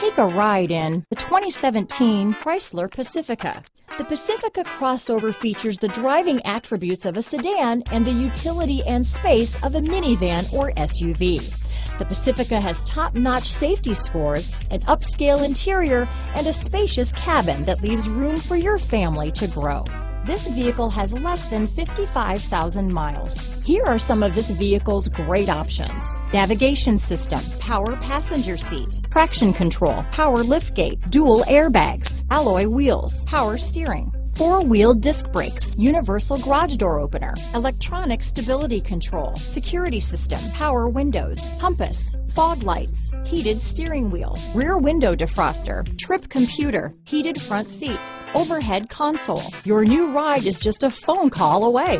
Take a ride in the 2017 Chrysler Pacifica. The Pacifica crossover features the driving attributes of a sedan and the utility and space of a minivan or SUV. The Pacifica has top-notch safety scores, an upscale interior, and a spacious cabin that leaves room for your family to grow. This vehicle has less than 55,000 miles. Here are some of this vehicle's great options. Navigation system, power passenger seat, traction control, power liftgate, dual airbags, alloy wheels, power steering, four-wheel disc brakes, universal garage door opener, electronic stability control, security system, power windows, compass, fog lights, heated steering wheel, rear window defroster, trip computer, heated front seats, overhead console. Your new ride is just a phone call away.